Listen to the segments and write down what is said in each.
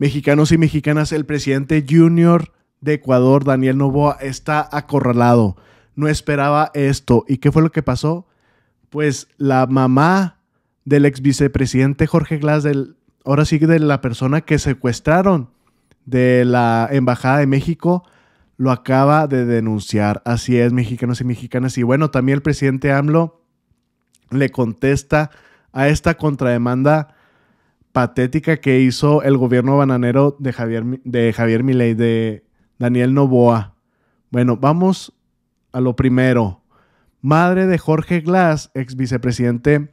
Mexicanos y mexicanas, el presidente junior de Ecuador, Daniel Novoa, está acorralado. No esperaba esto. ¿Y qué fue lo que pasó? Pues la mamá del ex vicepresidente Jorge Glass, del, ahora sí de la persona que secuestraron de la Embajada de México, lo acaba de denunciar. Así es, mexicanos y mexicanas. Y bueno, también el presidente AMLO le contesta a esta contrademanda patética que hizo el gobierno bananero de Javier, de Javier Milei, de Daniel Novoa. Bueno, vamos a lo primero. Madre de Jorge Glass, ex vicepresidente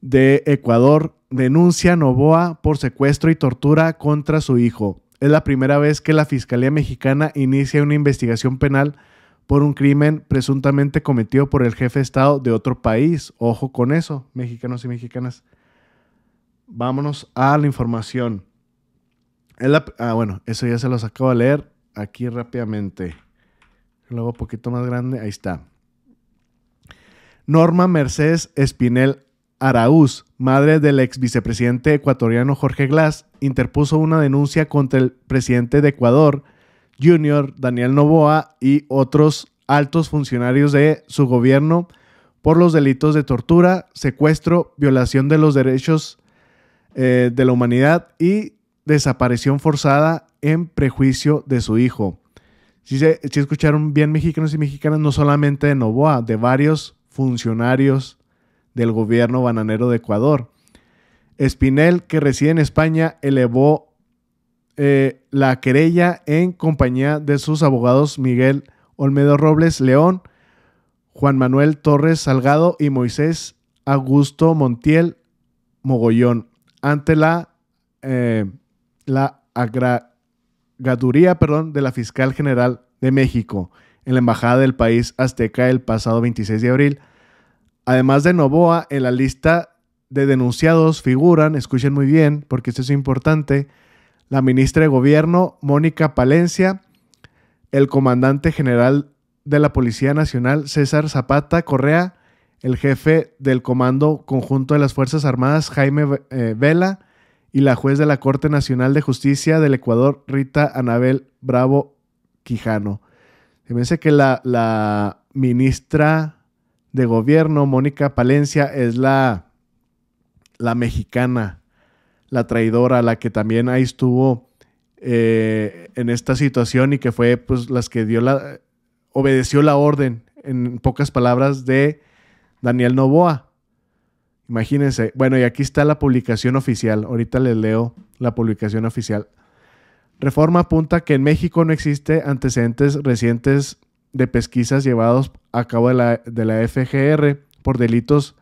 de Ecuador, denuncia a Novoa por secuestro y tortura contra su hijo. Es la primera vez que la Fiscalía Mexicana inicia una investigación penal por un crimen presuntamente cometido por el jefe de Estado de otro país. Ojo con eso, mexicanos y mexicanas. Vámonos a la información. ah, bueno, eso ya se los acabo de leer aquí rápidamente. Luego un poquito más grande, ahí está. Norma Mercedes Espinel Araúz, madre del ex vicepresidente ecuatoriano Jorge Glass, interpuso una denuncia contra el presidente de Ecuador, Junior Daniel Novoa y otros altos funcionarios de su gobierno por los delitos de tortura, secuestro, violación de los derechos eh, de la humanidad y desaparición forzada en prejuicio de su hijo. Si, se, escucharon bien mexicanos y mexicanas, no solamente de Novoa, de varios funcionarios del gobierno bananero de Ecuador. Espinel, que reside en España, elevó eh, la querella en compañía de sus abogados Miguel Olmedo Robles León, Juan Manuel Torres Salgado y Moisés Augusto Montiel Mogollón ante la, eh, la perdón, de la fiscal general de México en la embajada del país azteca el pasado 26 de abril. Además de Novoa, en la lista de denunciados figuran, escuchen muy bien, porque esto es importante, la ministra de Gobierno, Mónica Palencia, el comandante general de la Policía Nacional, César Zapata Correa, el jefe del Comando Conjunto de las Fuerzas Armadas, Jaime eh, Vela, y la juez de la Corte Nacional de Justicia del Ecuador, Rita Anabel Bravo Quijano. Se me dice que la, ministra de gobierno, Mónica Palencia, es la, la mexicana, la traidora, la que también ahí estuvo eh, en esta situación y que fue pues las que dio la, obedeció la orden, en pocas palabras, de Daniel Novoa. Imagínense. Bueno, y aquí está la publicación oficial. Ahorita les leo la publicación oficial. Reforma apunta que en México no existe antecedentes recientes de pesquisas llevados a cabo de la, de la FGR por delitos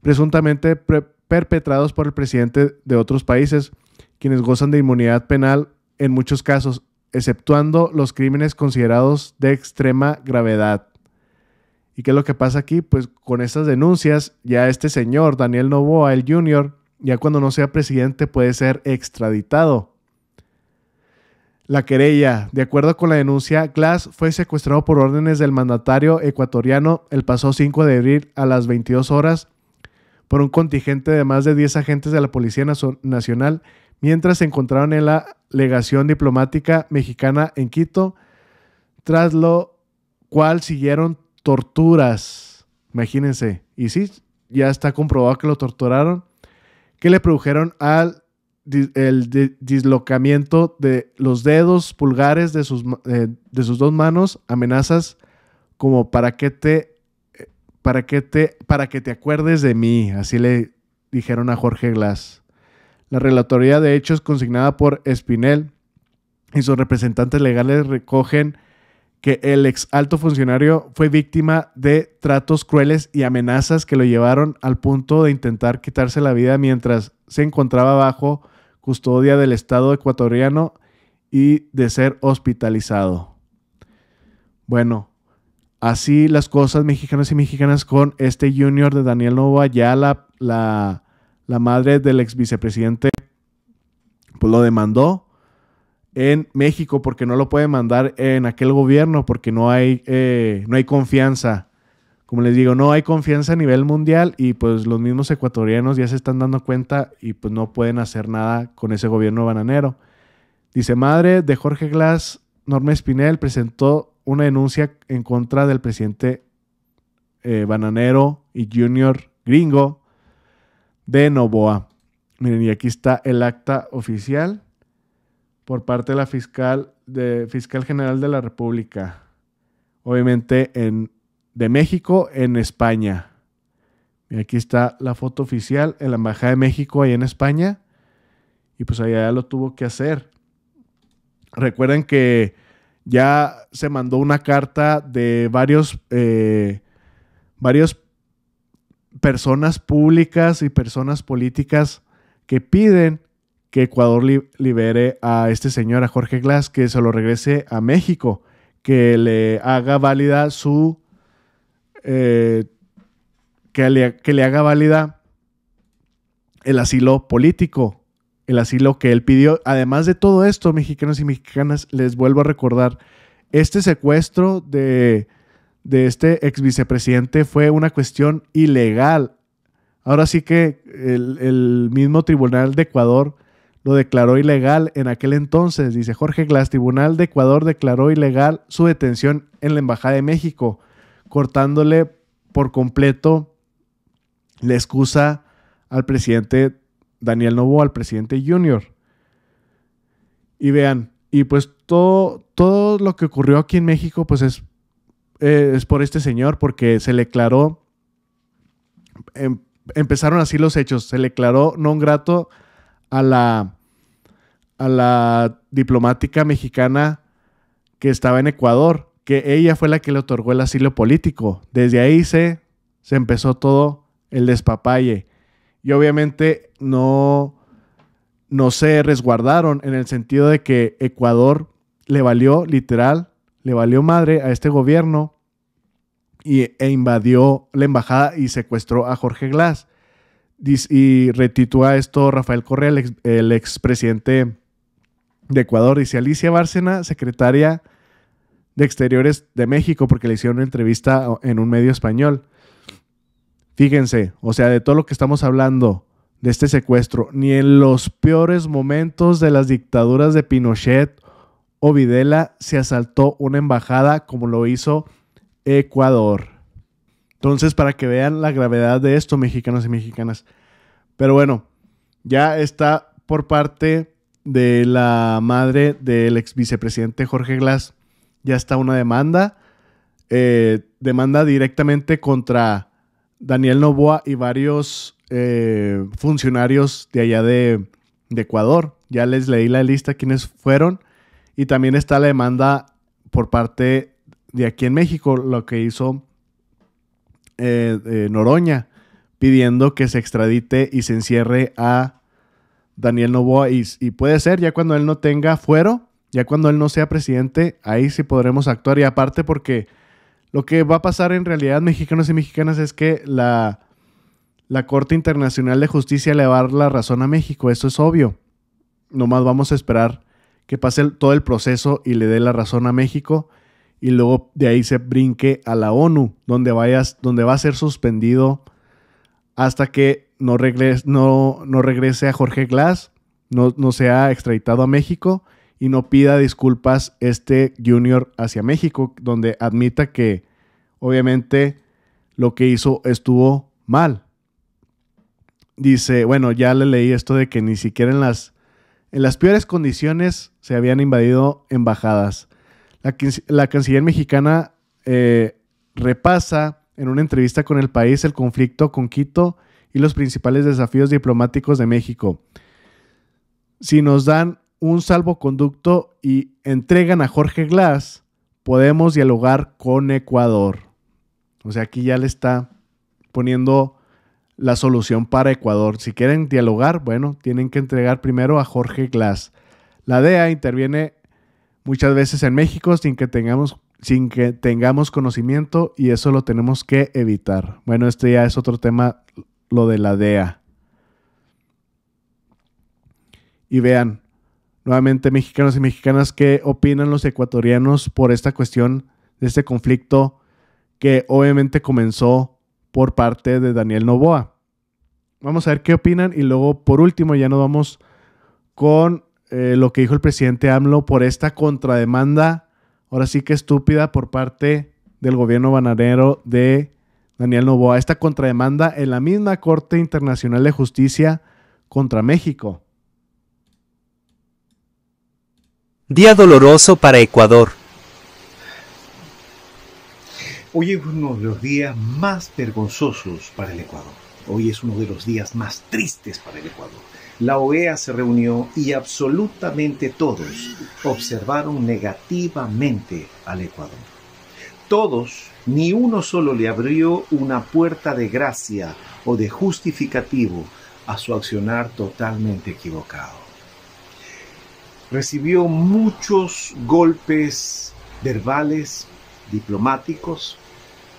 presuntamente perpetrados por el presidente de otros países, quienes gozan de inmunidad penal en muchos casos, exceptuando los crímenes considerados de extrema gravedad. ¿Y qué es lo que pasa aquí? Pues con estas denuncias, ya este señor, Daniel Novoa, el Junior, ya cuando no sea presidente puede ser extraditado la querella. De acuerdo con la denuncia, Glass fue secuestrado por órdenes del mandatario ecuatoriano el pasado 5 de abril a las 22 horas por un contingente de más de 10 agentes de la Policía Nacional mientras se encontraron en la legación diplomática mexicana en Quito, tras lo cual siguieron torturas. Imagínense. Y sí, ya está comprobado que lo torturaron, que le produjeron al el dislocamiento de los dedos pulgares de sus, eh, de sus dos manos, amenazas como para que te para que te para que te acuerdes de mí, así le dijeron a Jorge Glass. La relatoría de hechos consignada por Espinel y sus representantes legales recogen que el ex alto funcionario fue víctima de tratos crueles y amenazas que lo llevaron al punto de intentar quitarse la vida mientras se encontraba bajo custodia del Estado ecuatoriano y de ser hospitalizado. Bueno, así las cosas mexicanas y mexicanas con este junior de Daniel Nova, ya la, la, madre del ex vicepresidente pues lo demandó en México porque no lo puede mandar en aquel gobierno porque no hay, eh, no hay confianza como les digo, no hay confianza a nivel mundial y pues los mismos ecuatorianos ya se están dando cuenta y pues no pueden hacer nada con ese gobierno bananero. Dice, madre de Jorge Glass, Norma Espinel, presentó una denuncia en contra del presidente eh, bananero y junior gringo de Novoa. Miren, y aquí está el acta oficial por parte de la fiscal, fiscal general de la República. Obviamente en, de México en España. Y aquí está la foto oficial en la Embajada de México ahí en España. Y pues allá lo tuvo que hacer. Recuerden que ya se mandó una carta de varios, eh, varios personas públicas y personas políticas que piden que Ecuador libere a este señor, a Jorge Glass, que se lo regrese a México, que le haga válida su... Eh, que, le, que le haga válida el asilo político, el asilo que él pidió. Además de todo esto, mexicanos y mexicanas, les vuelvo a recordar, este secuestro de, de este ex vicepresidente fue una cuestión ilegal. Ahora sí que el, el mismo Tribunal de Ecuador lo declaró ilegal en aquel entonces. Dice Jorge Glass, Tribunal de Ecuador declaró ilegal su detención en la Embajada de México, cortándole por completo la excusa al presidente Daniel Novo, al presidente Junior. Y vean, y pues todo, todo lo que ocurrió aquí en México, pues es, eh, es por este señor, porque se le declaró, em, empezaron así los hechos, se le declaró no grato a la, a la diplomática mexicana que estaba en Ecuador, que ella fue la que le otorgó el asilo político. Desde ahí se, se empezó todo el despapalle. Y obviamente no, no se resguardaron en el sentido de que Ecuador le valió, literal, le valió madre a este gobierno y, e invadió la embajada y secuestró a Jorge Glass y retitúa esto Rafael Correa, el, expresidente de Ecuador. Dice Alicia Bárcena, secretaria de Exteriores de México, porque le hicieron una entrevista en un medio español. Fíjense, o sea, de todo lo que estamos hablando de este secuestro, ni en los peores momentos de las dictaduras de Pinochet o Videla se asaltó una embajada como lo hizo Ecuador. Entonces, para que vean la gravedad de esto, mexicanos y mexicanas. Pero bueno, ya está por parte de la madre del ex vicepresidente Jorge Glass, ya está una demanda, eh, demanda directamente contra Daniel Novoa y varios eh, funcionarios de allá de, de Ecuador. Ya les leí la lista quiénes fueron. Y también está la demanda por parte de aquí en México, lo que hizo eh, Noroña, pidiendo que se extradite y se encierre a Daniel Novoa. Y, puede ser, ya cuando él no tenga fuero, ya cuando él no sea presidente, ahí sí podremos actuar. Y aparte porque lo que va a pasar en realidad, mexicanos y mexicanas, es que la, la Corte Internacional de Justicia le va a dar la razón a México. Eso es obvio. Nomás vamos a esperar que pase todo el proceso y le dé la razón a México y luego de ahí se brinque a la ONU, donde, vayas, donde va a ser suspendido hasta que no regrese, no, no regrese a Jorge Glass, no, no sea extraditado a México y no pida disculpas este junior hacia México, donde admita que obviamente lo que hizo estuvo mal. Dice, bueno, ya le leí esto de que ni siquiera en las, en las peores condiciones se habían invadido embajadas. La, canciller mexicana eh, repasa en una entrevista con el país el conflicto con Quito y los principales desafíos diplomáticos de México. Si nos dan un salvoconducto y entregan a Jorge Glass, podemos dialogar con Ecuador. O sea, aquí ya le está poniendo la solución para Ecuador. Si quieren dialogar, bueno, tienen que entregar primero a Jorge Glass. La DEA interviene muchas veces en México sin que tengamos sin que tengamos conocimiento y eso lo tenemos que evitar. Bueno, este ya es otro tema, lo de la DEA. Y vean, nuevamente mexicanos y mexicanas, ¿qué opinan los ecuatorianos por esta cuestión de este conflicto que obviamente comenzó por parte de Daniel Novoa? Vamos a ver qué opinan y luego por último ya nos vamos con eh, lo que dijo el presidente AMLO por esta contrademanda, ahora sí que estúpida, por parte del gobierno bananero de Daniel Novoa. Esta contrademanda en la misma Corte Internacional de Justicia contra México. Día doloroso para Ecuador. Hoy es uno de los días más vergonzosos para el Ecuador. Hoy es uno de los días más tristes para el Ecuador. La OEA se reunió y absolutamente todos observaron negativamente al Ecuador. Todos, ni uno solo le abrió una puerta de gracia o de justificativo a su accionar totalmente equivocado. Recibió muchos golpes verbales, diplomáticos,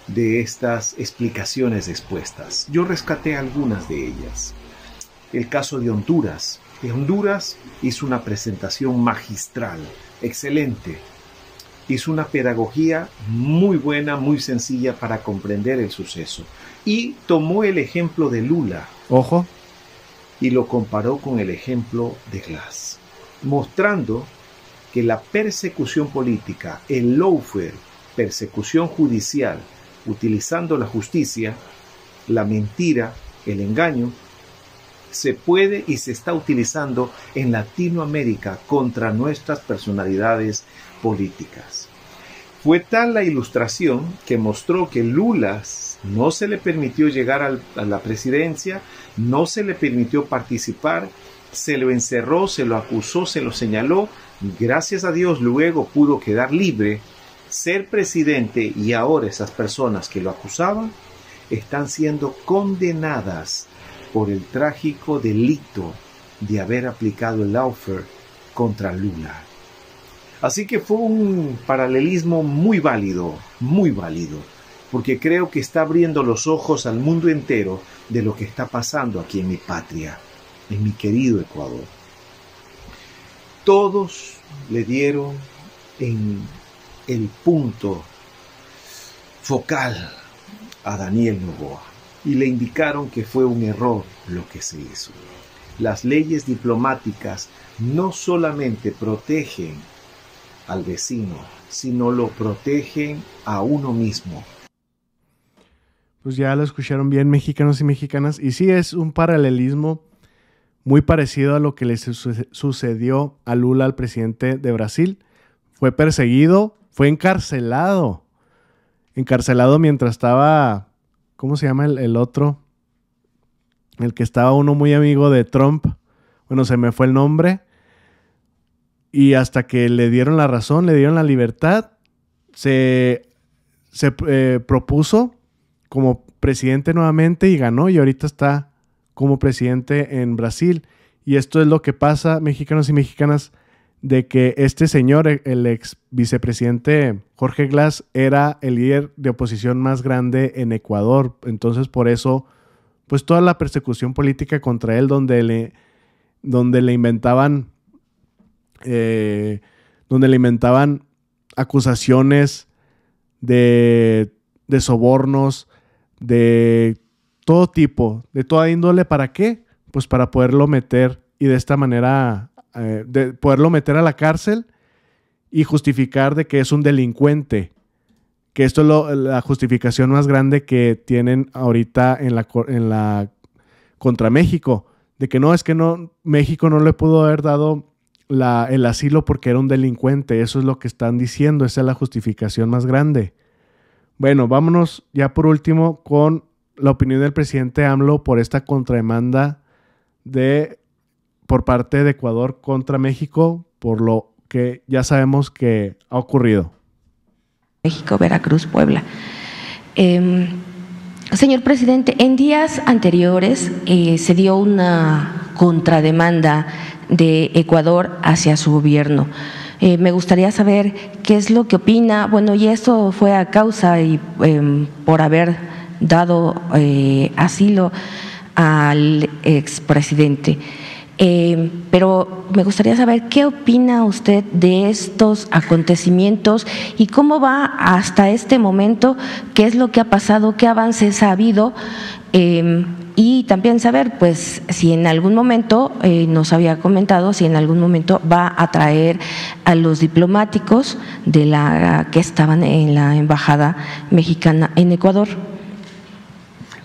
de estas explicaciones expuestas. Yo rescaté algunas de ellas. El caso de Honduras. De Honduras hizo una presentación magistral, excelente. Hizo una pedagogía muy buena, muy sencilla para comprender el suceso. Y tomó el ejemplo de Lula. Ojo. Y lo comparó con el ejemplo de Glass, mostrando que la persecución política, el lawfare, persecución judicial, utilizando la justicia, la mentira, el engaño, se puede y se está utilizando en Latinoamérica contra nuestras personalidades políticas. Fue tal la ilustración que mostró que Lula no se le permitió llegar a la presidencia, no se le permitió participar, se lo encerró, se lo acusó, se lo señaló. Gracias a Dios luego pudo quedar libre ser presidente y ahora esas personas que lo acusaban están siendo condenadas por el trágico delito de haber aplicado el lawfare contra Lula. Así que fue un paralelismo muy válido, muy válido, porque creo que está abriendo los ojos al mundo entero de lo que está pasando aquí en mi patria, en mi querido Ecuador. Todos le dieron en el punto focal a Daniel Novoa y le indicaron que fue un error lo que se hizo. Las leyes diplomáticas no solamente protegen al vecino, sino lo protegen a uno mismo. Pues ya lo escucharon bien mexicanos y mexicanas. Y sí es un paralelismo muy parecido a lo que le sucedió a Lula, al presidente de Brasil. Fue perseguido, fue encarcelado. Encarcelado mientras estaba. ¿Cómo se llama el, otro? El que estaba uno muy amigo de Trump. Bueno, se me fue el nombre. Y hasta que le dieron la razón, le dieron la libertad, se, se eh, propuso como presidente nuevamente y ganó y ahorita está como presidente en Brasil. Y esto es lo que pasa, mexicanos y mexicanas de que este señor, el ex vicepresidente Jorge Glass, era el líder de oposición más grande en Ecuador. Entonces, por eso, pues toda la persecución política contra él, donde le, donde le inventaban, eh, donde le inventaban acusaciones de, de sobornos, de todo tipo, de toda índole, ¿para qué? Pues para poderlo meter y de esta manera eh, de poderlo meter a la cárcel y justificar de que es un delincuente. Que esto es la justificación más grande que tienen ahorita en la, en la contra México. De que no, es que no, México no le pudo haber dado la, el asilo porque era un delincuente. Eso es lo que están diciendo. Esa es la justificación más grande. Bueno, vámonos ya por último con la opinión del presidente AMLO por esta contrademanda de por parte de Ecuador contra México, por lo que ya sabemos que ha ocurrido. México, Veracruz, Puebla. Em, señor presidente, en días anteriores eh, se dio una contrademanda de Ecuador hacia su gobierno. Eh, me gustaría saber qué es lo que opina. Bueno, y esto fue a causa y em, por haber dado eh, asilo al expresidente. Eh, pero me gustaría saber qué opina usted de estos acontecimientos y cómo va hasta este momento, qué es lo que ha pasado, qué avances ha habido. Eh, y también saber, pues, si en algún momento, eh, nos había comentado, si en algún momento va a traer a los diplomáticos de la que estaban en la embajada mexicana en Ecuador.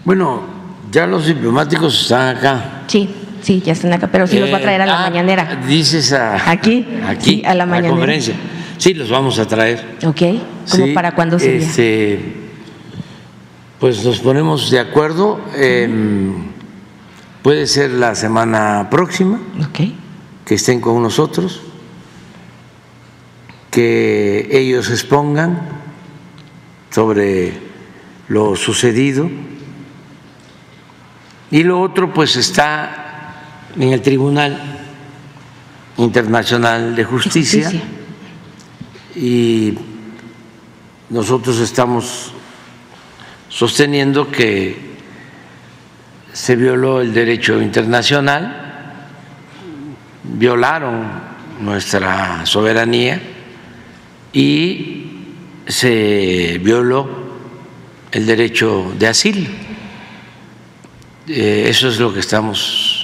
Bueno, ya los diplomáticos están acá. Sí, sí, ya están acá, pero sí los va a traer a la Eh, ah, mañanera. Dices a, Aquí, aquí sí, a la mañanera. conferencia. Sí, los vamos a traer. ¿Ok? ¿Cómo Sí, para cuándo sería? Este, pues nos ponemos de acuerdo. em, puede ser la semana próxima Ok, que estén con nosotros, que ellos expongan sobre lo sucedido. Y lo otro pues está en el Tribunal Internacional de Justicia Justicia. y nosotros estamos sosteniendo que se violó el derecho internacional, violaron nuestra soberanía y se violó el derecho de asilo. Eh, Eso es lo que estamos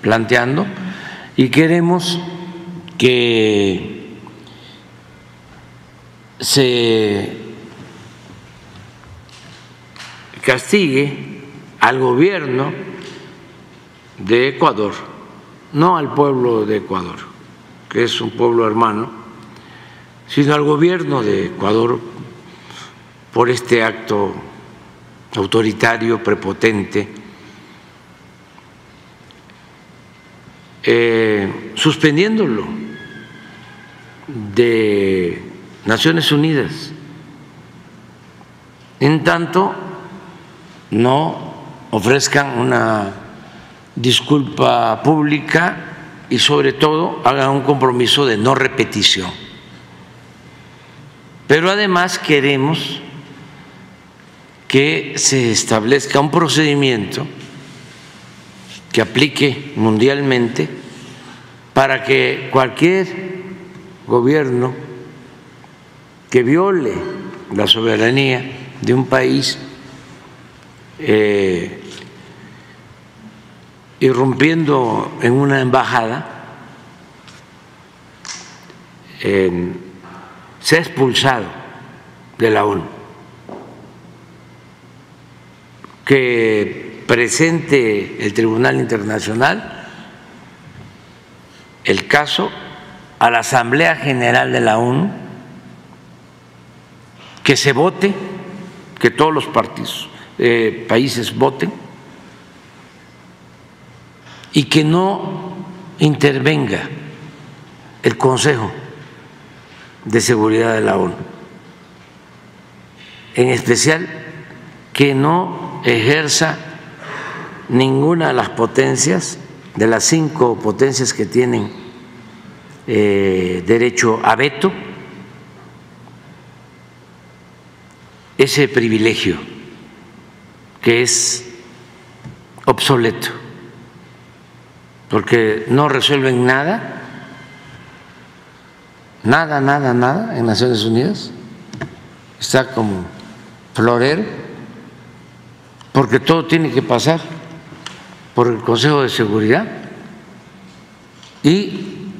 planteando y queremos que se castigue al gobierno de Ecuador, no al pueblo de Ecuador, que es un pueblo hermano, sino al gobierno de Ecuador por este acto autoritario, prepotente, eh, suspendiéndolo de Naciones Unidas, en tanto no ofrezcan una disculpa pública y sobre todo hagan un compromiso de no repetición. Pero además queremos que se establezca un procedimiento que aplique mundialmente para que cualquier gobierno que viole la soberanía de un país eh, irrumpiendo en una embajada, eh, sea expulsado de la ONU, que presente el Tribunal Internacional el caso a la Asamblea General de la ONU, que se vote, que todos los eh, países voten y que no intervenga el Consejo de Seguridad de la ONU, en especial que no ejerza ninguna de las potencias, de las cinco potencias que tienen eh, derecho a veto, ese privilegio que es obsoleto, porque no resuelven nada, nada, nada, nada en Naciones Unidas, está como florero, porque todo tiene que pasar por el Consejo de Seguridad y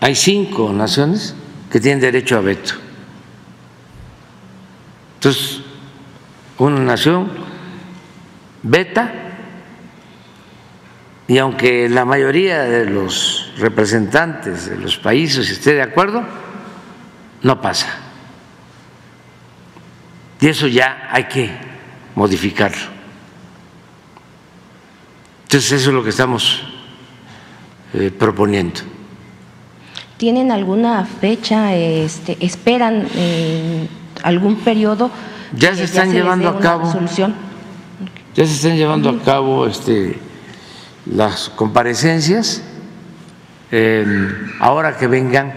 hay cinco naciones que tienen derecho a veto. Entonces, una nación veta y aunque la mayoría de los representantes de los países esté de acuerdo, no pasa. Y eso ya hay que modificarlo. Entonces eso es lo que estamos eh, proponiendo. ¿Tienen alguna fecha? Este, ¿Esperan eh, algún periodo? Ya se están llevando a cabo. resolución? Ya se están llevando a cabo este, las comparecencias. Eh, ahora que vengan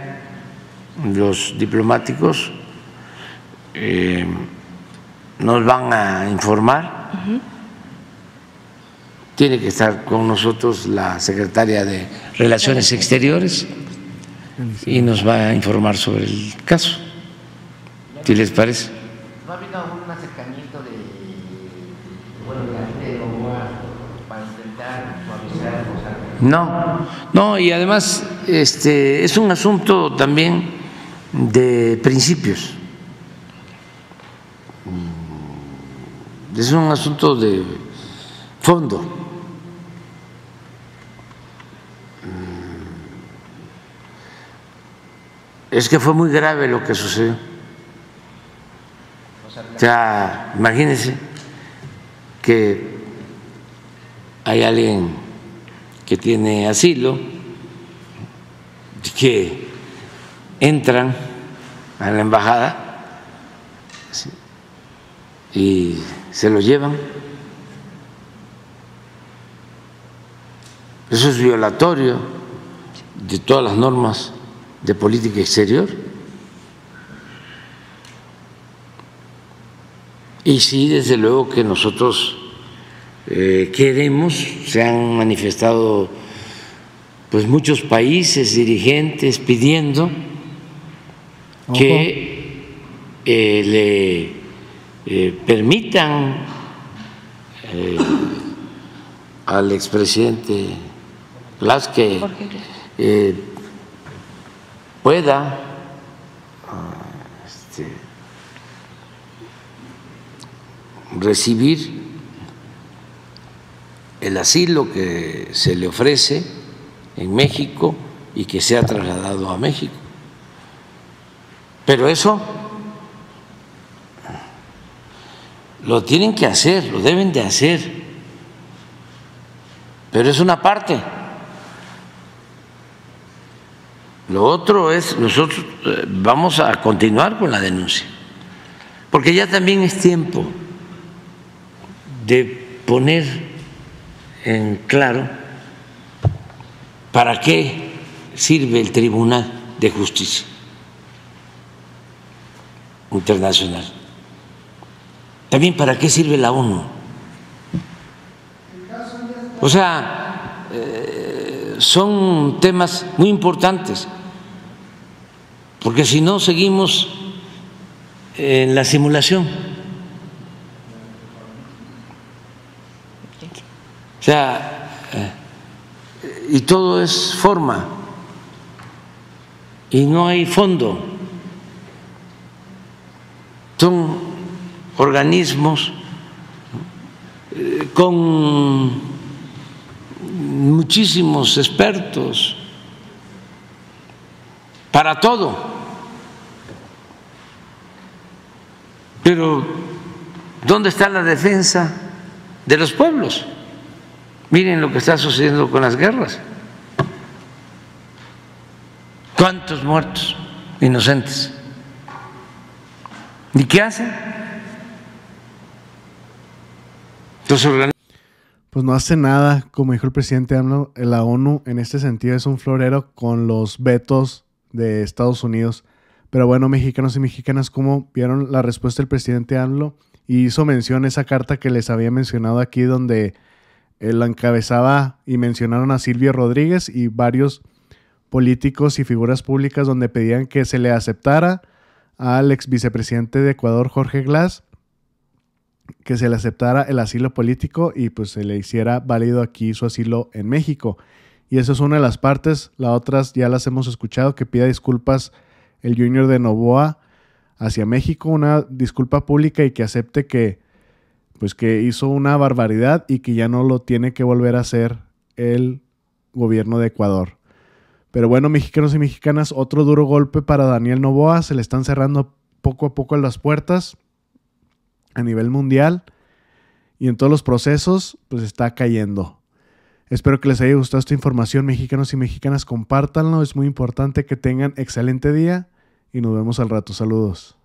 los diplomáticos, eh, nos van a informar. Tiene que estar con nosotros la secretaria de Relaciones Exteriores y nos va a informar sobre el caso. ¿Qué les parece? ¿No ha habido algún acercamiento de, bueno, de de Novoa No, no, y además este, es un asunto también de principios. Mm, es un asunto de fondo. Es que fue muy grave lo que sucedió. O sea, imagínense que hay alguien que tiene asilo, que entran a la embajada y se lo llevan. Eso es violatorio de todas las normas de política exterior. Y sí, desde luego que nosotros eh, queremos, se han manifestado pues muchos países dirigentes pidiendo que eh, le eh, permitan al expresidente Blas que pueda ah, este, recibir el asilo que se le ofrece en México y que sea trasladado a México. Pero eso lo tienen que hacer, lo deben de hacer. Pero es una parte. Lo otro es, nosotros eh, vamos a continuar con la denuncia, porque ya también es tiempo de poner en claro para qué sirve el Tribunal de Justicia Internacional. También para qué sirve la ONU. O sea, eh, son temas muy importantes, porque si no seguimos en la simulación. O sea, eh, y todo es forma y no hay fondo. Son organismos eh, con muchísimos expertos para todo. Pero, ¿dónde está la defensa de los pueblos? Miren lo que está sucediendo con las guerras. ¿Cuántos muertos inocentes? ¿Y qué hacen? pues no hace nada, como dijo el presidente AMLO, la ONU en este sentido es un florero con los vetos de Estados Unidos. Pero bueno, mexicanos y mexicanas, ¿cómo vieron la respuesta del presidente AMLO? Y hizo mención a esa carta que les había mencionado aquí donde él la encabezaba y mencionaron a Silvio Rodríguez y varios políticos y figuras públicas donde pedían que se le aceptara al ex vicepresidente de Ecuador, Jorge Glass, que se le aceptara el asilo político y pues se le hiciera válido aquí su asilo en México. Y eso es una de las partes, las otras ya las hemos escuchado, que pida disculpas el Junior de Novoa hacia México, una disculpa pública y que acepte que pues que hizo una barbaridad y que ya no lo tiene que volver a hacer el gobierno de Ecuador. Pero bueno, mexicanos y mexicanas, otro duro golpe para Daniel Novoa. Se le están cerrando poco a poco las puertas a nivel mundial y en todos los procesos, pues está cayendo. Espero que les haya gustado esta información, mexicanos y mexicanas. Compártanlo, es muy importante que tengan excelente día y nos vemos al rato. Saludos.